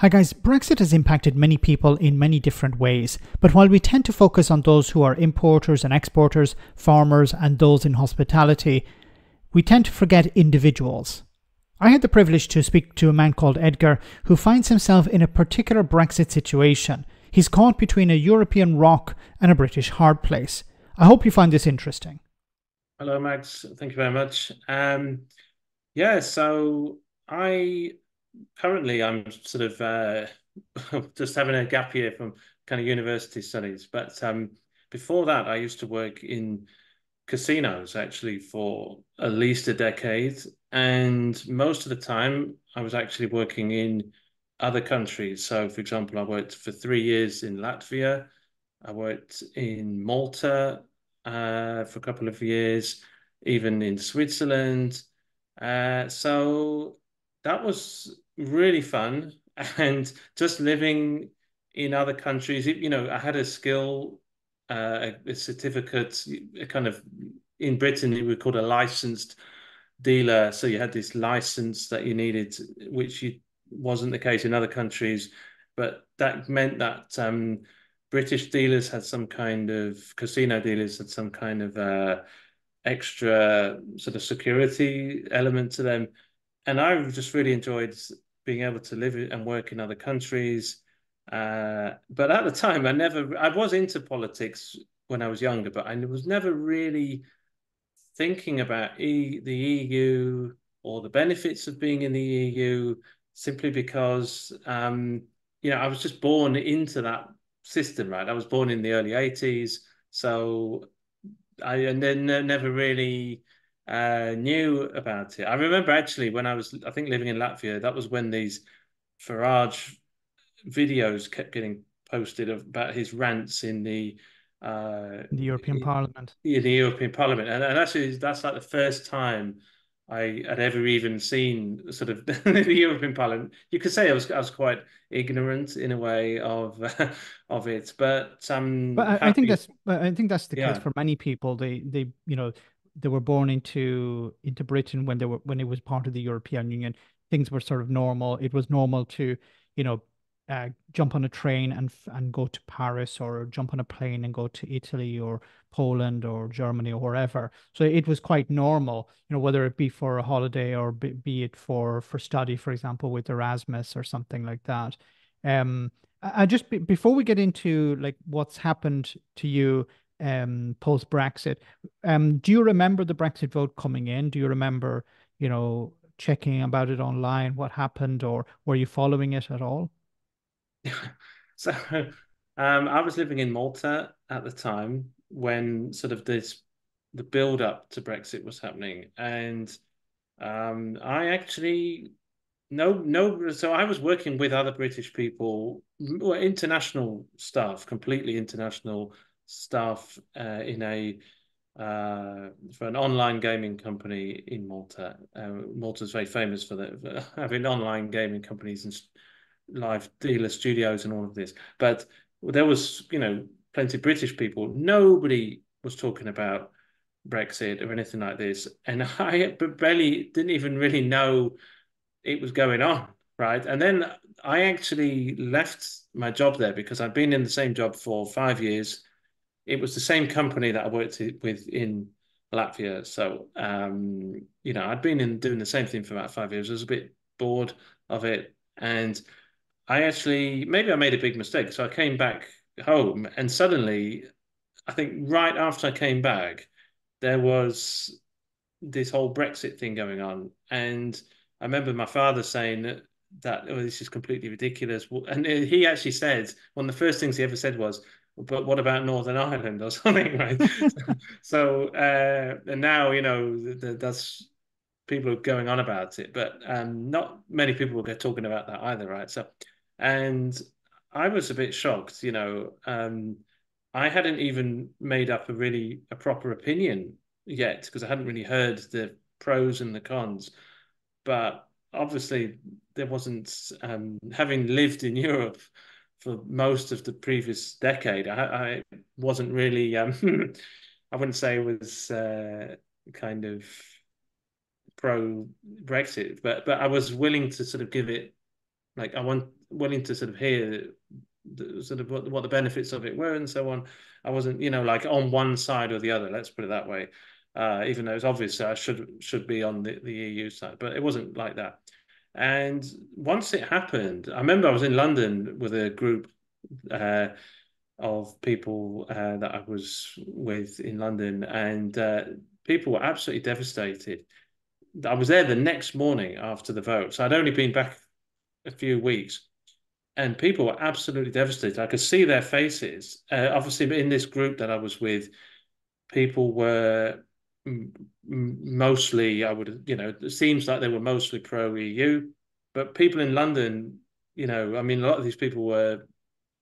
Hi guys, Brexit has impacted many people in many different ways, but while we tend to focus on those who are importers and exporters, farmers, and those in hospitality, we tend to forget individuals. I had the privilege to speak to a man called Edgar who finds himself in a particular Brexit situation. He's caught between a European rock and a British hard place. I hope you find this interesting. Hello, Max. Thank you very much. Um, yeah, so I currently I'm sort of uh, just having a gap year from kind of university studies. But um, before that, I used to work in casinos actually for at least a decade. And most of the time, I was actually working in other countries. So, for example, I worked for three years in Latvia. I worked in Malta uh, for a couple of years, even in Switzerland. Uh, so that was really fun and just living in other countries you know i had a skill uh, a, certificate a kind of in britain it was called a licensed dealer. So you had this license that you needed which you, wasn't the case in other countries but that meant that um, british dealers had some kind of casino dealers had some kind of uh, extra sort of security element to them. And i just really enjoyed being able to live and work in other countries. Uh, but at the time, I never, I was into politics when I was younger, but I was never really thinking about e, the EU or the benefits of being in the EU simply because, um, you know, I was just born into that system, right? I was born in the early 80s. So I and then never really uh, knew about it. I remember actually when I was, I think, living in Latvia, that was when these Farage videos kept getting posted about his rants in the uh, the European in, Parliament. In the European Parliament, and, and actually, that's like the first time I had ever even seen sort of the European Parliament. You could say I was I was quite ignorant in a way of uh, of it, but um, but I, I, think that's I think that's the yeah. case for many people. They they you know they were born into into Britain when they were when it was part of the European Union. Things were sort of normal. It was normal to, you know, uh, jump on a train and and go to Paris or jump on a plane and go to Italy or Poland or Germany or wherever. So it was quite normal, you know, whether it be for a holiday or be, be it for for study, for example, with Erasmus or something like that. Um, I just before we get into like what's happened to you um, post Brexit. Um, do you remember the Brexit vote coming in? Do you remember, you know, checking about it online, what happened, or were you following it at all? so, um, I was living in Malta at the time when sort of this the build up to Brexit was happening, and um, I actually no no so i was working with other british people international staff completely international staff uh, in a uh, for an online gaming company in Malta. Uh, Malta is very famous for, the, for having online gaming companies and live dealer studios and all of this. But there was, you know, plenty of British people. Nobody was talking about Brexit or anything like this, and I barely didn't even really know it was going on, right? And then I actually left my job there because I'd been in the same job for five years it was the same company that I worked with in Latvia. So, um, you know, I'd been in doing the same thing for about five years. I was a bit bored of it. And I actually, maybe I made a big mistake. So I came back home and suddenly, I think right after I came back, there was this whole Brexit thing going on. And I remember my father saying that, oh, this is completely ridiculous. And he actually said, one of the first things he ever said was, but what about Northern Ireland or something, right? so uh, and now you know that's people are going on about it, but um, not many people are talking about that either, right? So, and I was a bit shocked, you know. Um, I hadn't even made up a really a proper opinion yet because I hadn't really heard the pros and the cons, but obviously there wasn't um, having lived in Europe for most of the previous decade. I, I wasn't really, um, I wouldn't say it was uh, kind of pro Brexit, but but I was willing to sort of give it Like I want willing to sort of hear the, sort of what, what the benefits of it were and so on. I wasn't, you know, like on one side or the other. Let's put it that way. Uh, even though it's obvious I should should be on the, the EU side, but it wasn't like that. And once it happened, I remember I was in London with a group uh, of people uh, that I was with in London, and uh, people were absolutely devastated. I was there the next morning after the vote, so I'd only been back a few weeks, and people were absolutely devastated. I could see their faces. Uh, obviously, in this group that I was with, people were mostly, I would, you know, it seems like they were mostly pro EU, but people in London, you know, I mean, a lot of these people were,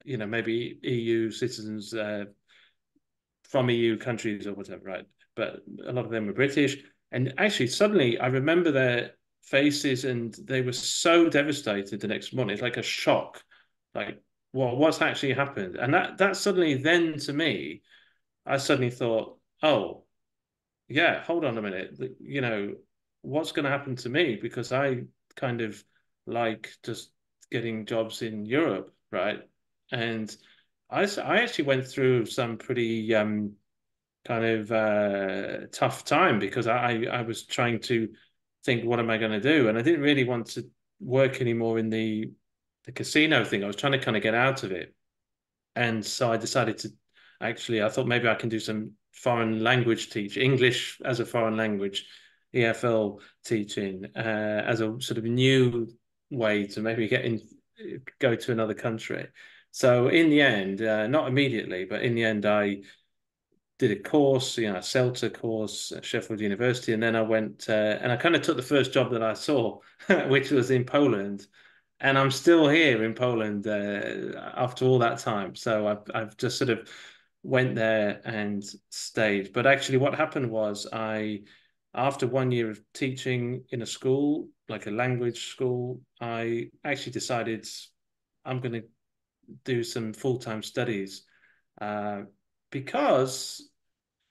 you know, maybe EU citizens uh, from EU countries or whatever, right? But a lot of them were British. And actually, suddenly I remember their faces and they were so devastated the next morning. It's like a shock. Like, well, what's actually happened? And that that suddenly then to me, I suddenly thought, oh, yeah, hold on a minute. You know, what's going to happen to me? Because I kind of like just getting jobs in Europe, right? And I, I actually went through some pretty um, kind of uh, tough time because I, I was trying to think, what am I going to do? And I didn't really want to work anymore in the the casino thing. I was trying to kind of get out of it. And so I decided to actually, I thought maybe I can do some foreign language teach, English as a foreign language, EFL teaching uh, as a sort of new way to maybe get in, go to another country. So in the end, uh, not immediately, but in the end, I did a course, you know, a CELTA course at Sheffield University, and then I went uh, and I kind of took the first job that I saw, which was in Poland, and I'm still here in Poland uh, after all that time. So I've I've just sort of went there and stayed. But actually, what happened was I, after one year of teaching in a school, like a language school, I actually decided I'm going to do some full time studies uh, because,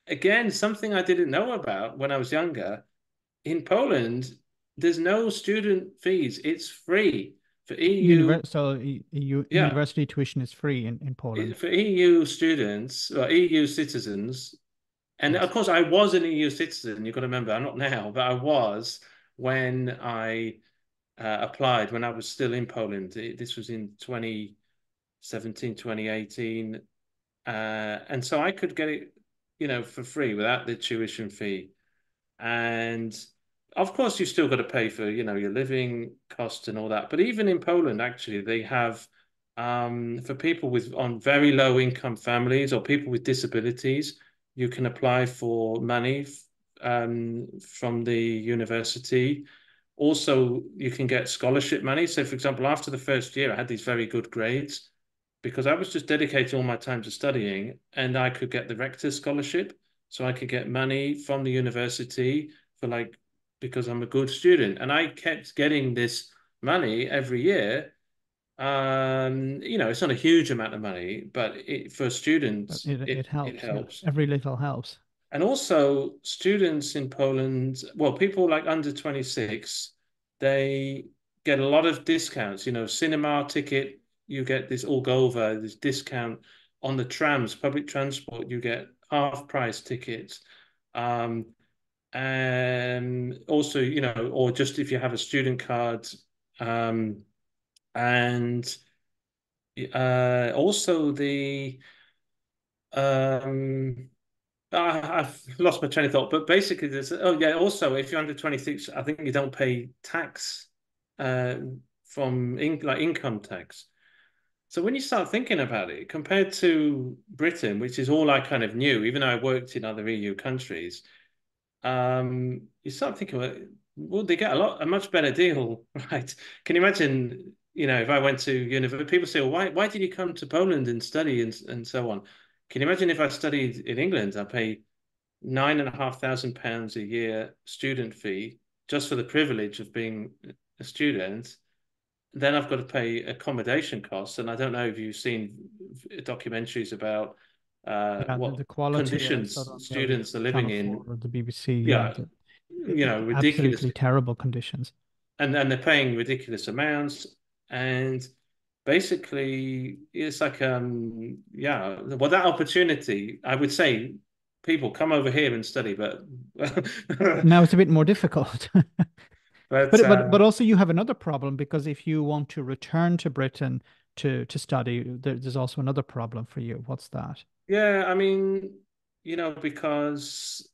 again, something I didn't know about when I was younger. In Poland, there's no student fees; it's free for EU. so EU, yeah. university tuition is free in, in Poland for EU students or EU citizens. And yes. of course, I was an EU citizen. You've got to remember, I'm not now, but I was when I uh, applied when I was still in Poland. This was in 2017, 2018. Uh, and so I could get it, you know, for free without the tuition fee. And of course, you've still got to pay for, you know, your living costs and all that. But even in Poland, actually, they have um, for people with on very low income families or people with disabilities, you can apply for money um, from the university also, you can get scholarship money. So, for example, after the first year, I had these very good grades because I was just dedicating all my time to studying, and I could get the rector's scholarship. So I could get money from the university for like because I'm a good student, and I kept getting this money every year. Um, you know, it's not a huge amount of money, but it, for students, it, it, it, helps. It helps. Every little helps. And also, students in Poland, well, people like under 26, they get a lot of discounts. You know, cinema ticket, you get this Ulgowa, this discount on the trams, public transport, you get half price tickets. Um, and also, you know, or just if you have a student card, um, and uh, also the um, I've lost my train of thought, but basically, there's oh yeah. Also, if you're under 26, I think you don't pay tax uh, from in, like income tax. So when you start thinking about it, compared to Britain, which is all I kind of knew, even though I worked in other EU countries, um, you start thinking, well, well, they get a lot a much better deal, right? Can you imagine? You know, if I went to university, people say, "Well, why why did you come to Poland and study and and so on?" Can you imagine if I studied in England? I pay nine and a half thousand pounds a year student fee just for the privilege of being a student. Then I've got to pay accommodation costs, and I don't know if you've seen documentaries about uh, yeah, what the quality conditions students are living in. The BBC, yeah, you know, ridiculous, terrible conditions, and and they're paying ridiculous amounts. and basically it's like um yeah well that opportunity i would say people come over here and study but now it's a bit more difficult but but, uh, but but also you have another problem because if you want to return to britain to to study there, there's also another problem for you what's that yeah i mean you know because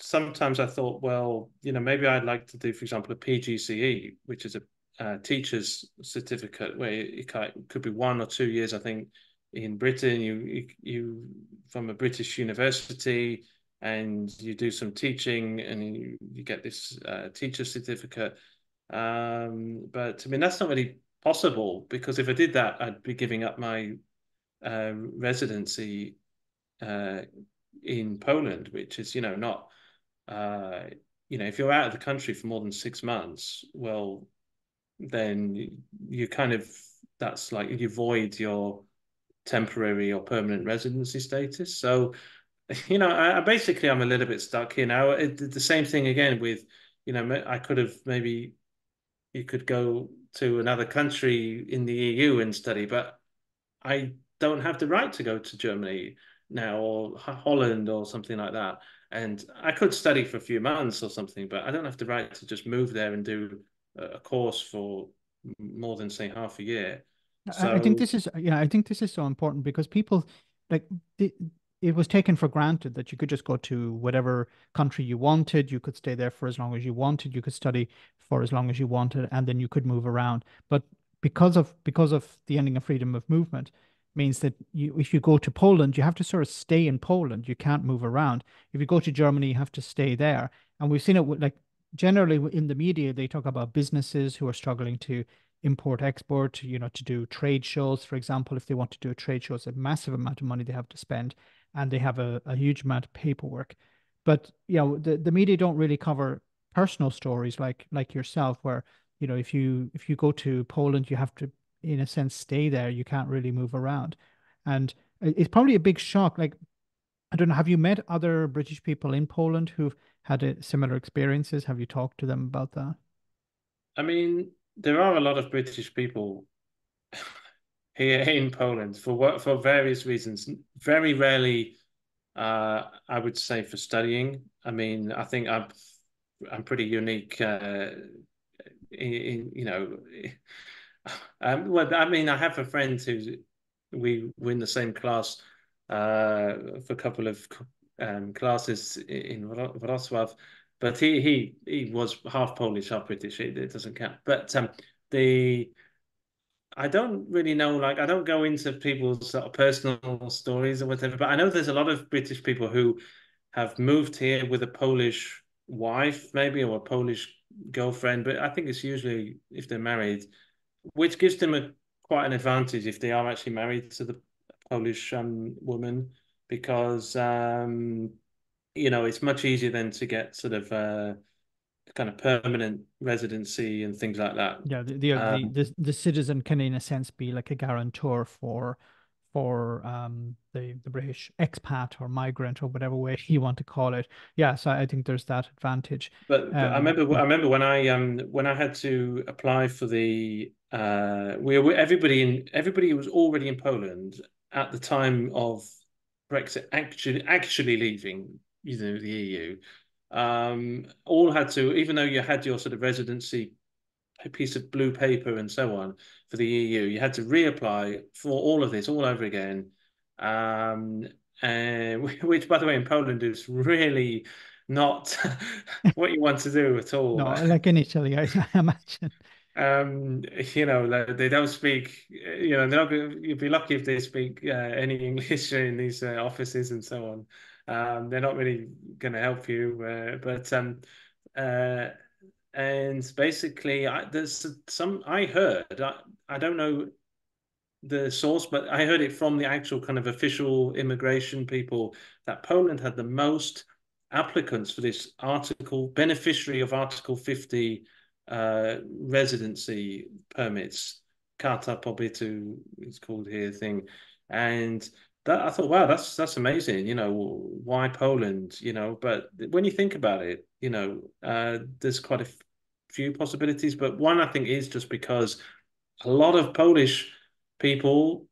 sometimes i thought well you know maybe i'd like to do for example a pgce which is a uh, teacher's certificate where it, could be one or two years. I think in Britain, you, you, you from a British university and you do some teaching and you, you get this uh, teacher certificate. Um, but I mean, that's not really possible because if I did that, I'd be giving up my uh, residency uh, in Poland, which is, you know, not, uh, you know, if you're out of the country for more than six months, well, then you kind of that's like you void your temporary or permanent residency status. So, you know, I, basically I'm a little bit stuck here now. It, the same thing again with, you know, I could have maybe you could go to another country in the EU and study, but I don't have the right to go to Germany now or Holland or something like that. And I could study for a few months or something, but I don't have the right to just move there and do a course for more than say half a year. So... I think this is yeah, I think this is so important because people like the, it was taken for granted that you could just go to whatever country you wanted, you could stay there for as long as you wanted, you could study for as long as you wanted, and then you could move around. But because of because of the ending of freedom of movement, means that you if you go to Poland, you have to sort of stay in Poland. You can't move around. If you go to Germany, you have to stay there. And we've seen it with like generally in the media they talk about businesses who are struggling to import export you know to do trade shows for example if they want to do a trade show it's a massive amount of money they have to spend and they have a, a huge amount of paperwork but you know the, the media don't really cover personal stories like like yourself where you know if you if you go to poland you have to in a sense stay there you can't really move around and it's probably a big shock like i don't know have you met other british people in poland who've had a, similar experiences? Have you talked to them about that? I mean, there are a lot of British people here in Poland for what for various reasons. Very rarely, uh, I would say, for studying. I mean, I think I'm I'm pretty unique. Uh, in, in, you know, um, well, I mean, I have a friend who we were in the same class uh, for a couple of um, classes in Wrocław, but he he he was half Polish, half British. It, it doesn't count. But um, the I don't really know. Like, I don't go into people's sort of personal stories or whatever. But I know there's a lot of British people who have moved here with a Polish wife, maybe, or a Polish girlfriend. But I think it's usually if they're married, which gives them a quite an advantage if they are actually married to the Polish um, woman because um, you know it's much easier then to get sort of uh, kind of permanent residency and things like that. Yeah, the the, um, the, the citizen can in a sense be like a guarantor for for um the the British expat or migrant or whatever way you want to call it. Yeah, so I think there's that advantage. But, but um, I remember I remember when I um when I had to apply for the uh we were everybody in everybody was already in Poland at the time of Brexit actually actually leaving, you know, the EU, um, all had to, even though you had your sort of residency piece of blue paper and so on for the EU, you had to reapply for all of this all over again. Um, and which, by the way, in Poland is really not what you want to do at all. No, like in Italy, I imagine um, you know, they don't speak, you know, they're not you'd be lucky if they speak uh, any English in these uh, offices and so on. Um, they're not really going to help you, uh, but um, uh, and basically, I, there's some I heard. I, I don't know the source, but I heard it from the actual kind of official immigration people that Poland had the most applicants for this article, beneficiary of Article 50 uh, residency permits, Karta Pobytu, it's called here thing, and that I thought, wow, that's that's amazing. You know, why Poland? You know, but when you think about it, you know, uh, there's quite a few possibilities, but one I think is just because a lot of Polish people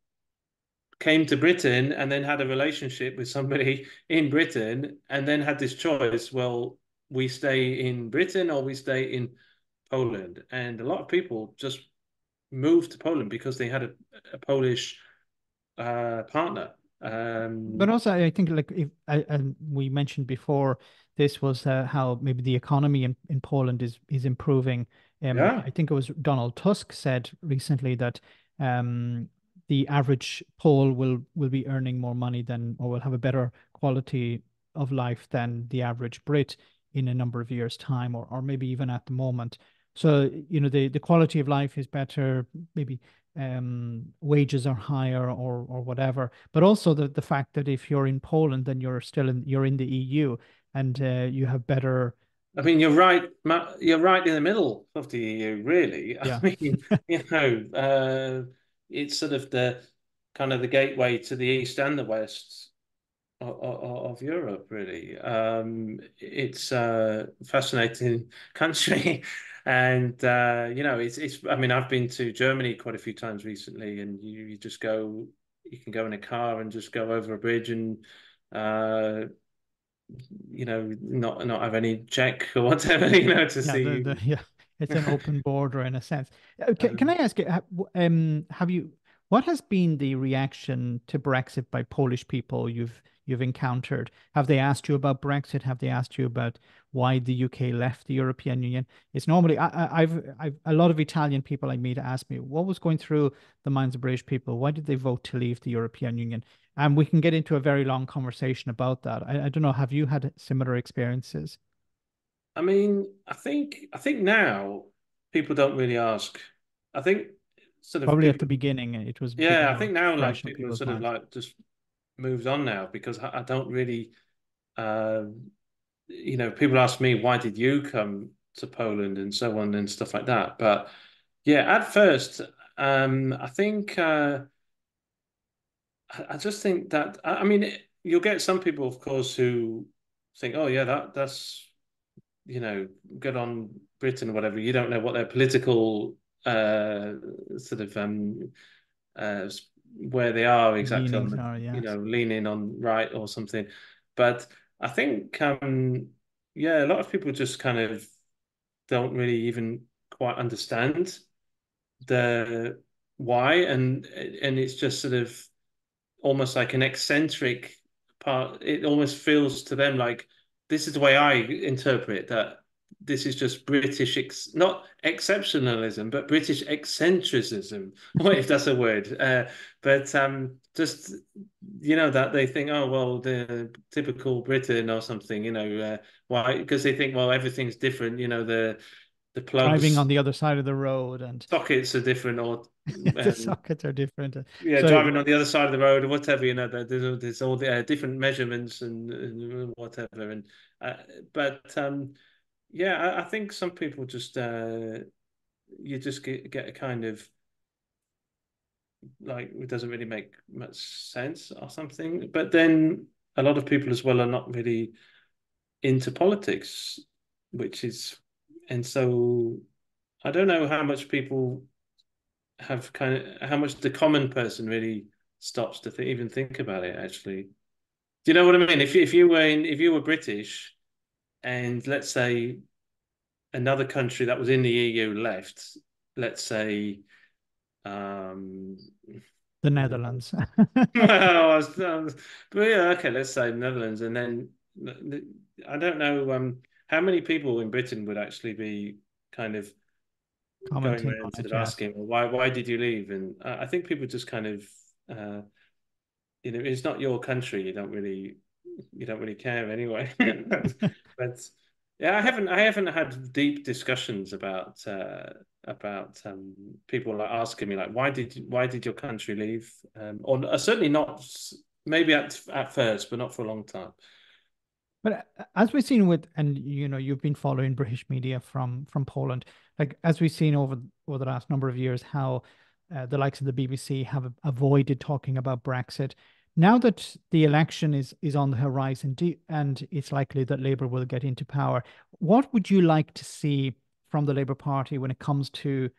came to Britain and then had a relationship with somebody in Britain and then had this choice. Well, we stay in Britain or we stay in Poland. And a lot of people just moved to Poland because they had a, a Polish uh, partner. Um, but also, I think like if and we mentioned before, this was uh, how maybe the economy in, in Poland is is improving. Um, yeah. I think it was Donald Tusk said recently that um, the average Pole will will be earning more money than or will have a better quality of life than the average Brit in a number of years' time, or or maybe even at the moment. So you know the the quality of life is better. Maybe um, wages are higher or or whatever. But also the the fact that if you're in Poland, then you're still in you're in the EU and uh, you have better. I mean, you're right. You're right in the middle of the EU, really. Yeah. I mean, you know, uh, it's sort of the kind of the gateway to the east and the west of, of, of Europe, really. Um, it's a fascinating country. And uh, you know it's it's i mean i've been to germany quite a few times recently and you, you just go you can go in a car and just go over a bridge and uh, you know not not have any check or whatever you know to yeah, see. the, the, yeah it's an open border in a sense. Uh, can, can i ask you um have you what has been the reaction to brexit by polish people? You've you've encountered? Have they asked you about Brexit? Have they asked you about why the UK left the European Union? It's normally I, have I've a lot of Italian people I meet ask me what was going through the minds of British people. Why did they vote to leave the European Union? And we can get into a very long conversation about that. I, I don't know. Have you had similar experiences? I mean, I think I think now people don't really ask. I think sort of probably people, at the beginning it was yeah. I think now like people sort of like just moved on now because I, don't really, uh, you know, people ask me why did you come to Poland and so on and stuff like that. But yeah, at first, um, I think uh, I just think that I mean you'll get some people, of course, who think, oh yeah, that that's you know, good on Britain or whatever. You don't know what their political uh, sort of um, uh, where they are exactly on the, are, yes. you know leaning on right or something. But i think um yeah a lot of people just kind of don't really even quite understand the why. And and it's just sort of almost like an eccentric part. It almost feels to them like this is the way i interpret that this is just British, ex- not exceptionalism, but British eccentricism, if that's a word. Uh, but um, just you know that they think, oh well, the typical Britain or something, you know, uh, why? Because they think, well, everything's different. You know, the the plugs driving on the other side of the road and sockets are different, or the um, sockets are different. Yeah, so, driving on the other side of the road or whatever. You know, there's there's all the uh, different measurements and, and whatever. And uh, but um yeah, I, I think some people just uh, you just get get a kind of like it doesn't really make much sense or something. But then a lot of people as well are not really into politics, which is and so I don't know how much people have kind of how much the common person really stops to th- even think about it. Actually, do you know what I mean? If if you were in, if you were British and let's say another country that was in the EU left, let's say um, the Netherlands. well, I was, I was, but yeah, okay, let's say Netherlands, and then I don't know um, how many people in Britain would actually be kind of Commenting going around it, asking, well, "Why? Why did you leave?" And I think people just kind of, uh, you know, it's not your country. You don't really you don't really care anyway. but yeah, I haven't I haven't had deep discussions about uh, about um, people like asking me like why did why did your country leave? Um, or uh, certainly not maybe at at first, but not for a long time. But uh, as we've seen with, and you know, you've been following British media from from Poland, like as we've seen over over the last number of years, how uh, the likes of the BBC have avoided talking about Brexit now that the election is is on the horizon and it's likely that Labour will get into power, what would you like to see from the Labour Party when it comes to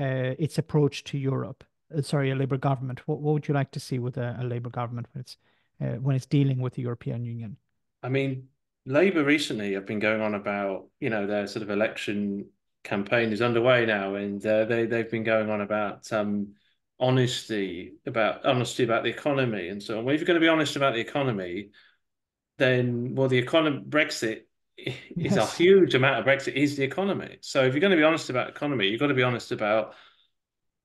uh, its approach to Europe? Uh, sorry, a Labour government. What, what would you like to see with a, a Labour government when it's uh, when it's dealing with the European Union? I mean, Labour recently have been going on about you know their sort of election campaign is underway now, and uh, they they've been going on about um, honesty about honesty about the economy and so on. Well, if you're going to be honest about the economy, then well, the economy Brexit is yes. a huge amount of Brexit is the economy. So if you're going to be honest about economy, you've got to be honest about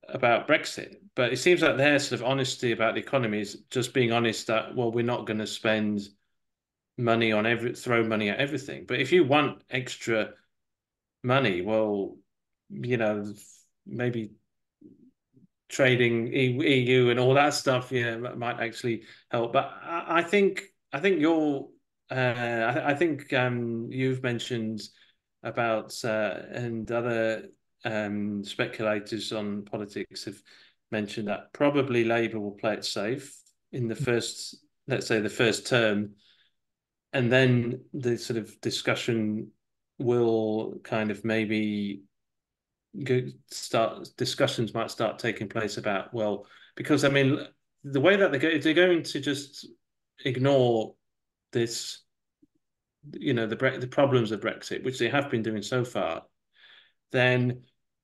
about Brexit. But it seems like their sort of honesty about the economy is just being honest that well, we're not going to spend money on every throw money at everything. But if you want extra money, well, you know, maybe trading EU and all that stuff, yeah, might actually help. But I think I think you're uh, I, I, think um, you've mentioned about uh, and other um, speculators on politics have mentioned that probably Labour will play it safe in the first, let's say, the first term, and then the sort of discussion will kind of maybe start discussions might start taking place about well because I mean the way that they go they're going to just ignore this you know the the problems of Brexit which they have been doing so far then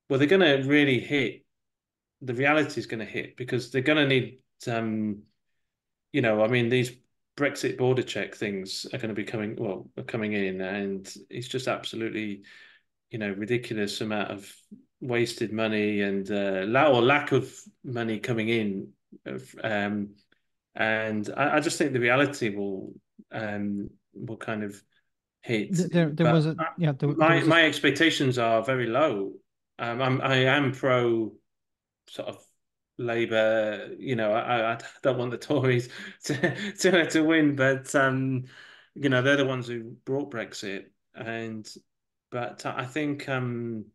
well they're going to really hit the reality is going to hit because they're going to need um you know I mean these Brexit border check things are going to be coming well coming in and it's just absolutely you know ridiculous amount of wasted money and uh, or lack of money coming in um, and I, I, just think the reality will um, will kind of hit. There, there was a yeah there, my there my expectations are very low. Um, I'm I am pro sort of Labour, you know, I, I don't want the Tories to to, to win, but um, you know, they're the ones who brought Brexit, and but I think um,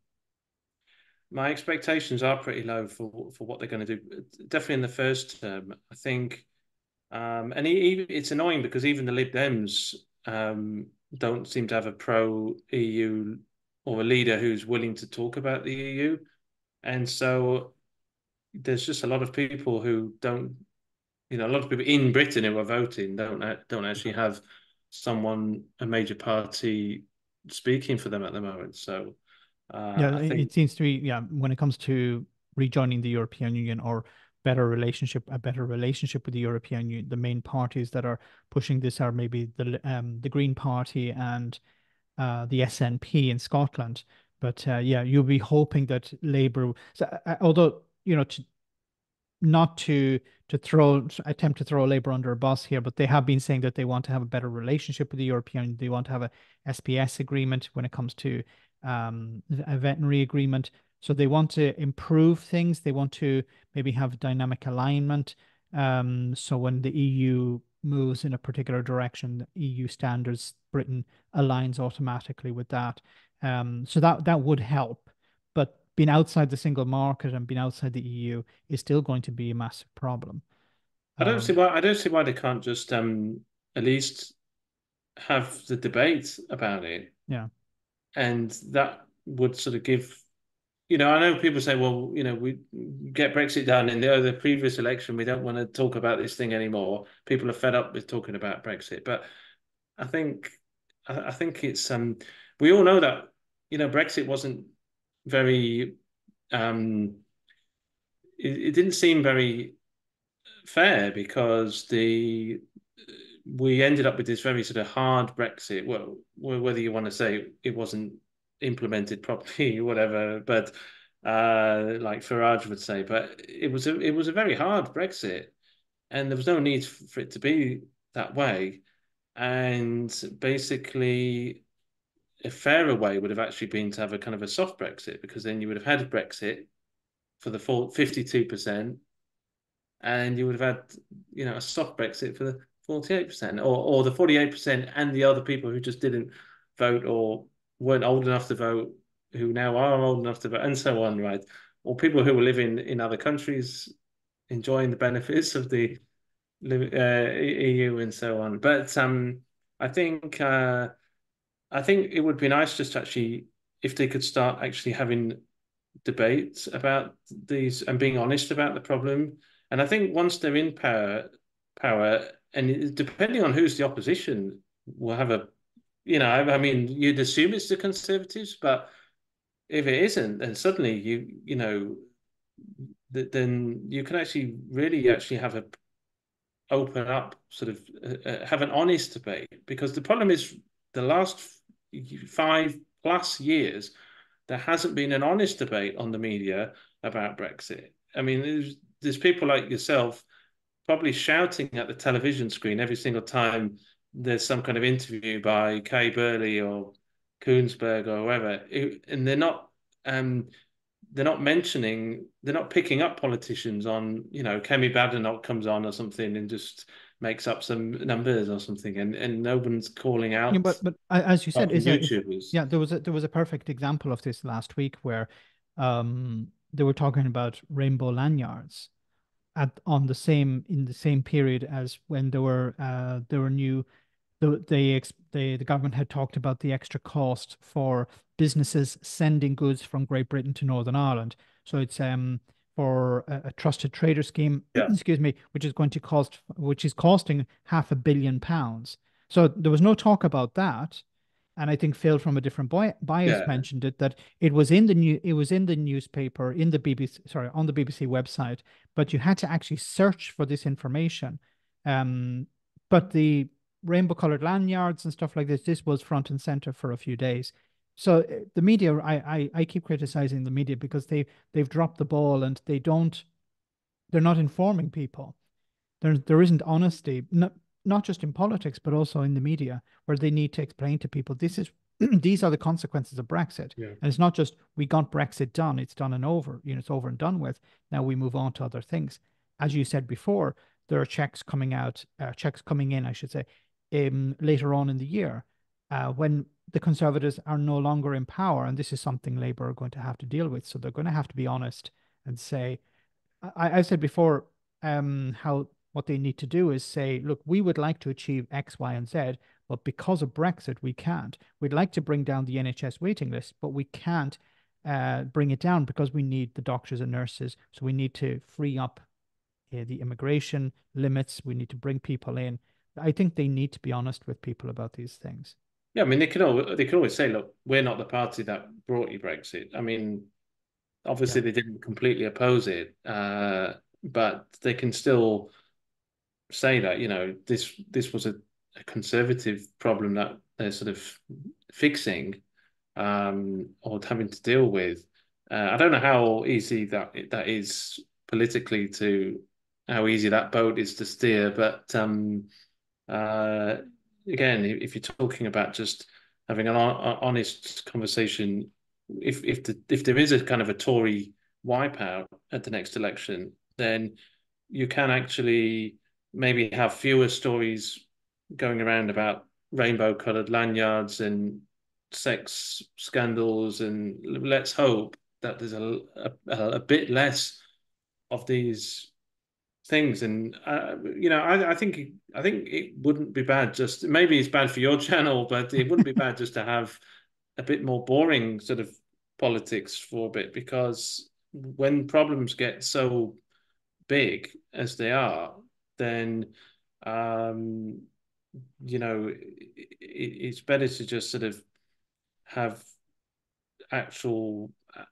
my expectations are pretty low for for what they're going to do. Definitely in the first term, I think, um, and it's annoying because even the Lib Dems um, don't seem to have a pro EU or a leader who's willing to talk about the EU, and so there's just a lot of people who don't, you know, a lot of people in Britain who are voting don't don't actually have someone a major party speaking for them at the moment. So uh, yeah, think... it seems to be yeah when it comes to rejoining the European Union or better relationship a better relationship with the European Union. The main parties that are pushing this are maybe the um the Green Party and uh, the SNP in Scotland. But uh, yeah, you'll be hoping that Labour. So, uh, although you know, to, not to to throw attempt to throw Labour under a bus here, but they have been saying that they want to have a better relationship with the European. They want to have a SPS agreement when it comes to um, a veterinary agreement. So they want to improve things. They want to maybe have dynamic alignment. Um, so when the EU moves in a particular direction, EU standards, Britain aligns automatically with that. Um, so that that would help. But being outside the single market and being outside the EU is still going to be a massive problem. I don't um, see why I don't see why they can't just um, at least have the debate about it. Yeah and that would sort of give you know, I know people say, well, you know, we get Brexit done in the, the previous election. We don't want to talk about this thing anymore. People are fed up with talking about Brexit. But I think, I, I think it's, um, we all know that, you know, Brexit wasn't very, um, it, it didn't seem very fair because the we ended up with this very sort of hard Brexit. Well, whether you want to say it wasn't implemented properly, whatever, but uh, like Farage would say, but it was a it was a very hard Brexit, and there was no need for it to be that way. And basically, a fairer way would have actually been to have a kind of a soft Brexit, because then you would have had Brexit for the full fifty two percent, and you would have had you know a soft Brexit for the 48% or, or the 48% and the other people who just didn't vote or weren't old enough to vote who now are old enough to vote and so on right? Or people who were living in other countries enjoying the benefits of the uh, EU and so on. But um I think uh I think it would be nice just actually if they could start actually having debates about these and being honest about the problem. And I think once they're in power, power, and depending on who's the opposition, will have a, you know, I, I mean, you'd assume it's the Conservatives, but if it isn't, then suddenly you, you know, th- then you can actually really actually have a open up, sort of uh, uh have an honest debate. Because the problem is the last five plus years, there hasn't been an honest debate on the media about Brexit. I mean, there's, there's people like yourself probably shouting at the television screen every single time there's some kind of interview by Kay Burley or Kuenssberg or whoever, and they're not um, they're not mentioning they're not picking up politicians on you know Kemi Badenoch comes on or something and just makes up some numbers or something and, and no one's calling out yeah, but but as you said is YouTubers. yeah there was a, there was a perfect example of this last week where um they were talking about rainbow lanyards at on the same in the same period as when there were uh there were new the the the, the government had talked about the extra cost for businesses sending goods from Great Britain to Northern Ireland so it's um for a, a trusted trader scheme, yeah. excuse me, which is going to cost, which is costing half a billion pounds. So there was no talk about that. And I think Phil from a different bias yeah. mentioned it that it was in the new, it was in the newspaper, in the BBC, sorry, on the BBC website, but you had to actually search for this information. Um, but the rainbow colored lanyards and stuff like this, this was front and center for a few days so uh, the media I, I i keep criticizing the media because they they've dropped the ball and they don't they're not informing people. There there isn't honesty not not just in politics but also in the media where they need to explain to people this is these are the consequences of brexit. Yeah. and it's not just we got brexit done it's done and over you know it's over and done with now we move on to other things. As you said before there are checks coming out uh, checks coming in i should say um, later on in the year uh, when the Conservatives are no longer in power, and this is something Labour are going to have to deal with. So they're going to have to be honest and say, I, I said before, um, how what they need to do is say, look, we would like to achieve X, Y, and Z, but because of Brexit, we can't. We'd like to bring down the NHS waiting list, but we can't uh, bring it down because we need the doctors and nurses. So we need to free up uh, the immigration limits. We need to bring people in. I think they need to be honest with people about these things. Yeah, I mean they can always, they can always say, look, we're not the party that brought you Brexit. I mean, obviously yeah. they didn't completely oppose it, uh, but they can still say that you know this this was a, a conservative problem that they're sort of fixing um, or having to deal with. Uh, I don't know how easy that that is politically to how easy that boat is to steer, but um, uh, again, if you're talking about just having an honest conversation, if if the if there is a kind of a Tory wipeout at the next election, then you can actually maybe have fewer stories going around about rainbow coloured lanyards and sex scandals, and let's hope that there's a, a, a bit less of these things. And uh, you know I, I think i think it wouldn't be bad just maybe it's bad for your channel but it wouldn't be bad just to have a bit more boring sort of politics for a bit because when problems get so big as they are then um you know it, it's better to just sort of have actual uh,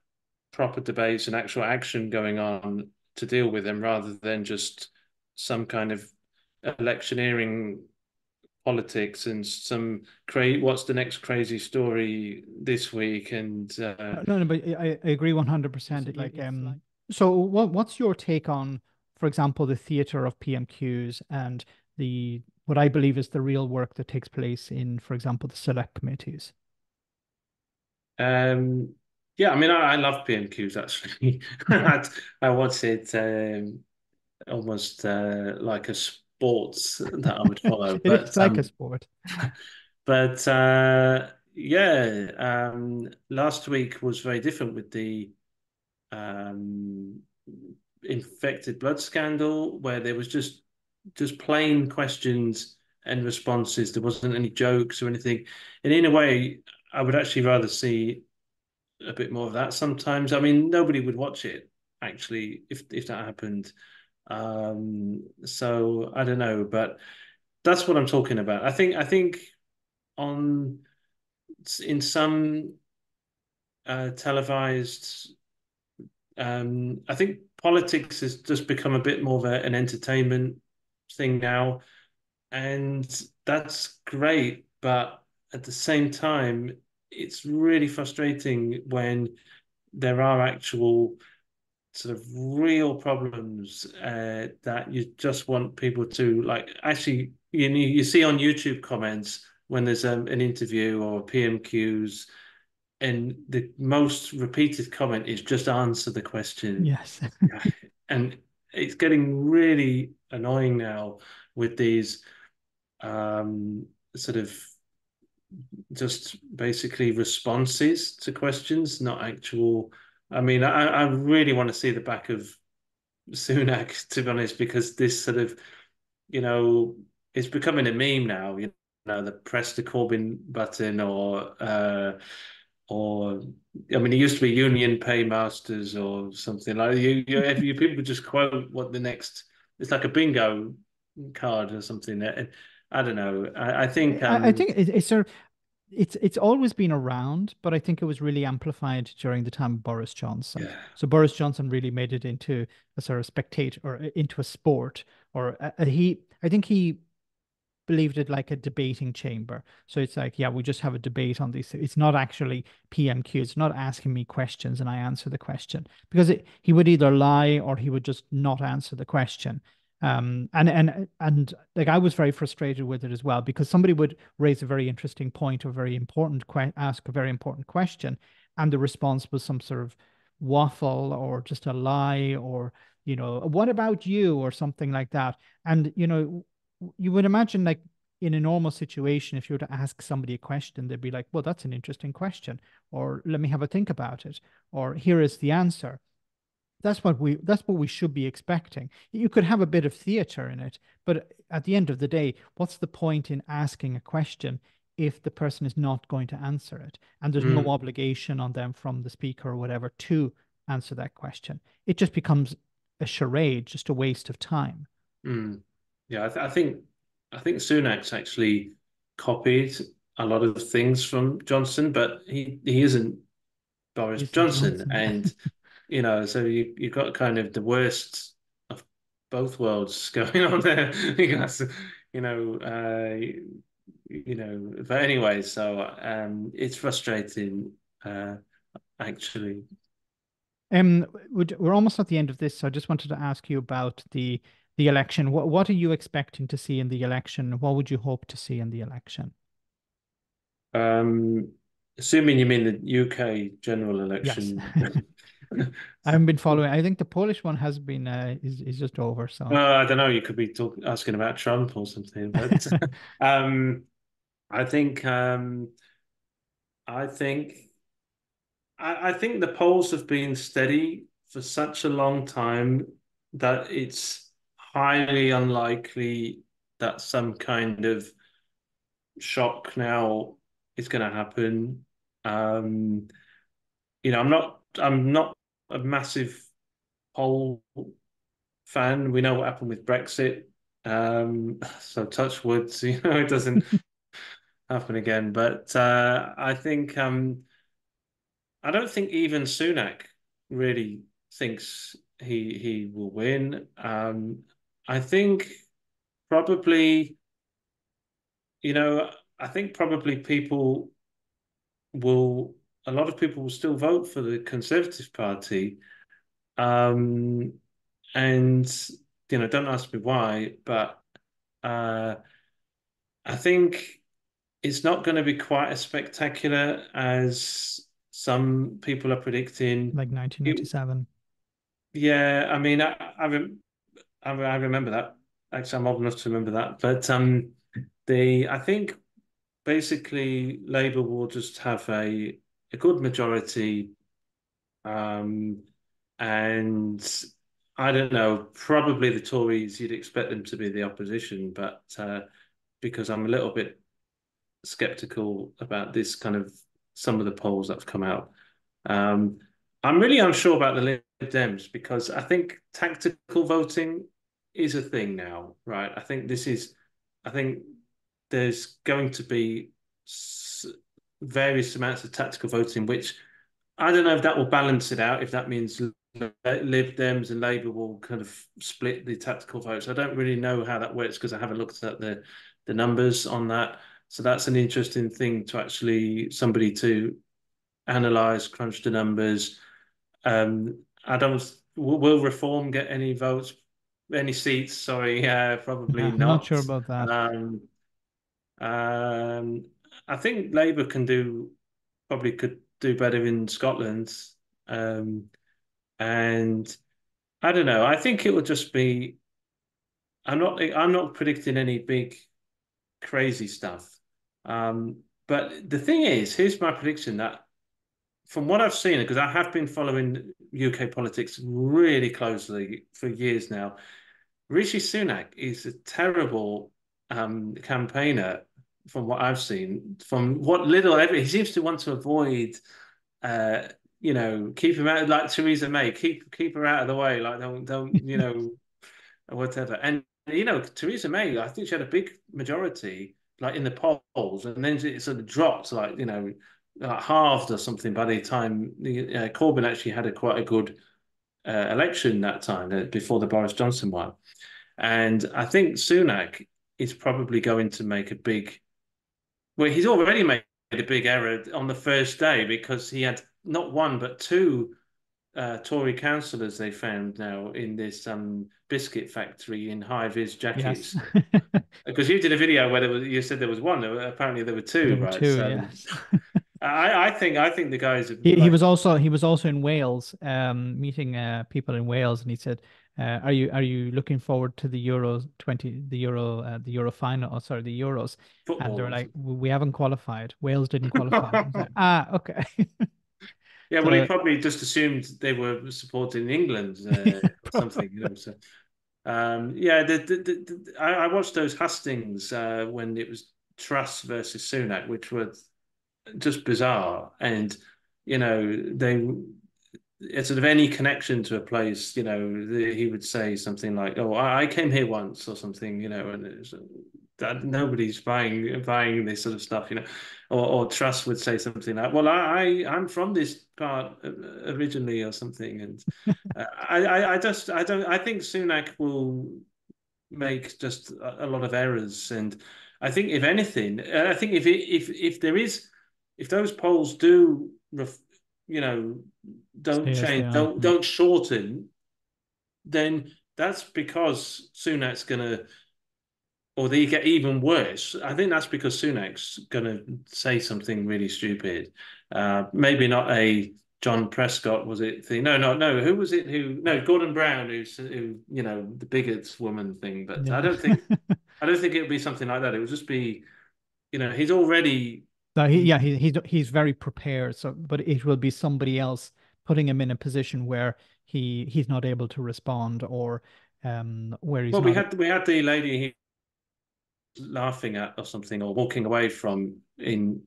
proper debates and actual action going on to deal with them rather than just some kind of electioneering politics and some crazy what's the next crazy story this week and uh... no no but I, I agree 100% like um so what what's your take on for example the theater of pmqs and the what i believe is the real work that takes place in for example the select committees? Um yeah, I mean, I, I love PMQs actually. I, I watch it um, almost uh, like a sport that I would follow. but, it's like um, a sport. But uh, yeah, um, last week was very different with the um, infected blood scandal, where there was just just plain questions and responses. There wasn't any jokes or anything. And in a way, I would actually rather see a bit more of that sometimes. I mean, nobody would watch it actually if if that happened. Um, so I don't know, but that's what I'm talking about. I think I think on in some uh, televised, um, I think politics has just become a bit more of a, an entertainment thing now, and that's great. But at the same time, it's really frustrating when there are actual sort of real problems uh, that you just want people to like actually you you see on YouTube comments when there's um, an interview or PMQs and the most repeated comment is just answer the question. Yes. And it's getting really annoying now with these um, sort of just basically responses to questions not actual I mean, I, I really want to see the back of Sunak, to be honest, because this sort of, you know, it's becoming a meme now. You know, the press the Corbyn button, or uh, or I mean, it used to be Union Paymasters or something like you. You, you people just quote what the next. It's like a bingo card or something. I don't know. I, I think. Um, I, I, um, think it's sort of it's it's always been around, but I think it was really amplified during the time of Boris Johnson. Yeah. So Boris Johnson really made it into a sort of spectator or uh, into a sport, or a, a, he. I think he believed it like a debating chamber. So it's like, yeah, we just have a debate on these. It's not actually PMQ. It's not asking me questions and I answer the question because it, he would either lie or he would just not answer the question. Um, and and and like I was very frustrated with it as well because somebody would raise a very interesting point or very important que- ask a very important question, and the response was some sort of waffle or just a lie or you know what about you or something like that. And you know you would imagine like in a normal situation if you were to ask somebody a question they'd be like well that's an interesting question or let me have a think about it or here is the answer that's what we that's what we should be expecting. You could have a bit of theater in it, but at the end of the day, what's the point in asking a question if the person is not going to answer it and there's mm. no obligation on them from the speaker or whatever to answer that question? It just becomes a charade, just a waste of time. Mm. Yeah, I, th- I think I think Sunak's actually copied a lot of things from Johnson, but he he isn't Boris Johnson, Johnson. and you know, so you you've got kind of the worst of both worlds going on there. because, you know, uh, you know, but anyway, so um, it's frustrating, uh, actually. Um, we're almost at the end of this, so I just wanted to ask you about the the election. What what are you expecting to see in the election? What would you hope to see in the election? Um, assuming you mean the UK general election. Yes. I haven't been following. I think the Polish one has been uh, is is just over. So well, I don't know. You could be talk, asking about Trump or something, but um, I think um, I think I, I think the polls have been steady for such a long time that it's highly unlikely that some kind of shock now is going to happen. Um, you know, I'm not I'm not a massive poll fan. We know what happened with Brexit. Um, so touch wood, you know, it doesn't happen again. But uh, I think um, I don't think even Sunak really thinks he he will win. Um, I think probably, you know, I think probably people will a lot of people will still vote for the Conservative Party. Um, and, you know, don't ask me why, but uh, I think it's not going to be quite as spectacular as some people are predicting. Like 1987. yeah, I mean, I, I, rem- I, I remember that. Actually, I'm old enough to remember that. But um, the I think basically Labour will just have a a good majority. Um, and I don't know, probably the Tories, you'd expect them to be the opposition, but uh, because I'm a little bit skeptical about this kind of some of the polls that have come out. Um, I'm really unsure about the Lib Dems because I think tactical voting is a thing now, right? I think this is, I think there's going to be various amounts of tactical voting, which I don't know if that will balance it out. If that means Lib Dems and Labour will kind of split the tactical votes. I don't really know how that works because I haven't looked at the the numbers on that. So that's an interesting thing to actually somebody to analyze, crunch the numbers. Um, I don't. Will Reform get any votes, any seats? Sorry, yeah, probably not. Not sure about that. Um, um, I think Labour can do probably could do better in Scotland. Um, and I don't know. I think it will just be. I'm not. I'm not predicting any big, crazy stuff. Um, but the thing is, here's my prediction that, from what I've seen, because I have been following UK politics really closely for years now, Rishi Sunak is a terrible um, campaigner. From what I've seen, from what little he seems to want to avoid uh, you know, keep him out like Theresa May, keep keep her out of the way, like don't don't you know, whatever. And you know, Theresa May, I think she had a big majority like in the polls, and then it sort of dropped like you know, like halved or something by the time uh, Corbyn actually had a quite a good uh, election that time uh, before the Boris Johnson one. And I think Sunak is probably going to make a big. Well, he's already made a big error on the first day because he had not one but two uh, Tory councillors they found now in this um, biscuit factory in high vis jackets. Yes. because you did a video where was, you said there was one. Apparently there were two, there were right? Two, so, yes. I, I think I think the guys. Have, he, like... he was also he was also in Wales, um, meeting uh, people in Wales, and he said, uh, "Are you are you looking forward to the Euro twenty the Euro uh, the Euro final? Oh, sorry, the Euros?" Football. And they're like, "We haven't qualified. Wales didn't qualify." like, ah, okay. Yeah, well, he probably just assumed they were supporting England uh, something, you know. So, um, yeah, the, the, the, I, I, watched those hustings uh, when it was Truss versus Sunak, which were just bizarre, and you know they sort of any connection to a place, you know, the, he would say something like, "Oh, I, I, came here once" or something, you know, and it's, that nobody's buying buying this sort of stuff, you know, or, or Truss would say something like, "Well, I, I am from this part originally" or something, and uh, I, I I just I don't I think Sunak will make just a, a lot of errors, and I think if anything, I think if it, if if there is if those polls do you know don't change don't don't shorten, then that's because Sunak's going to or they get even worse. I think that's because Sunak's going to say something really stupid. Uh, maybe not a John Prescott was it thing? No, no, no. Who was it? Who? No, Gordon Brown, who's who? You know, the bigots woman thing. But yeah. I don't think I don't think it would be something like that. It would just be, you know, he's already. No, he yeah he, he's he's very prepared. So, but it will be somebody else putting him in a position where he he's not able to respond or um where he's. Well, not... we had we had the lady laughing at or something or walking away from in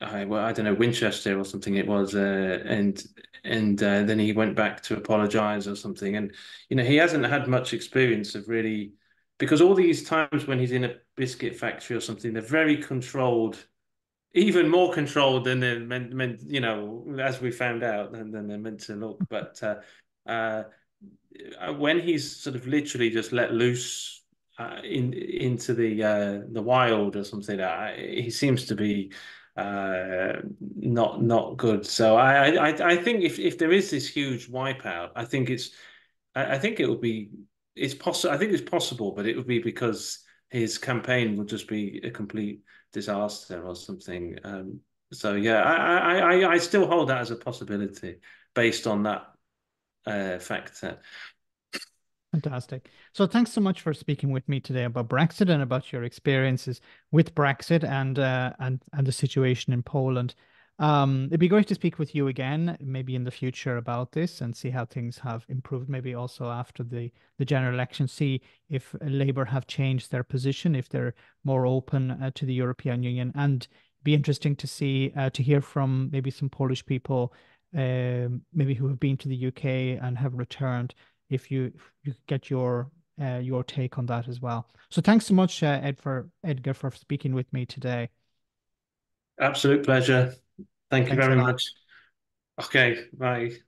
I well I don't know Winchester or something it was uh, and and uh, then he went back to apologize or something and you know he hasn't had much experience of really because all these times when he's in a biscuit factory or something they're very controlled even more controlled than they're meant, meant you know as we found out than, than they're meant to look but uh, uh, when he's sort of literally just let loose uh, in into the uh, the wild or something. Uh, he seems to be uh, not not good. So I, I I think if if there is this huge wipeout, I think it's I, I think it would be it's possible. I think it's possible, but it would be because his campaign would just be a complete disaster or something. Um, so yeah, I, I I still hold that as a possibility based on that uh, factor. Fantastic. So thanks so much for speaking with me today about Brexit and about your experiences with Brexit and uh, and and the situation in Poland. Um, it'd be great to speak with you again, maybe in the future about this and see how things have improved. Maybe also after the the general election, see if Labour have changed their position, if they're more open uh, to the European Union, and be interesting to see uh, to hear from maybe some Polish people um, maybe who have been to the UK and have returned, if you if you get your uh, your take on that as well. So thanks so much, uh, Ed for Edgar for speaking with me today. Absolute pleasure. Thank you very much. Okay, bye.